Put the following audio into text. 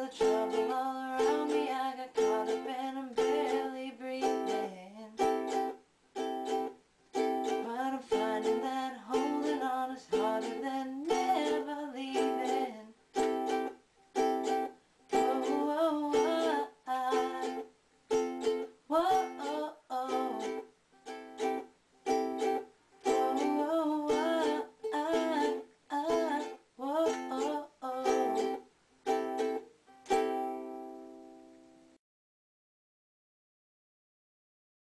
the truth.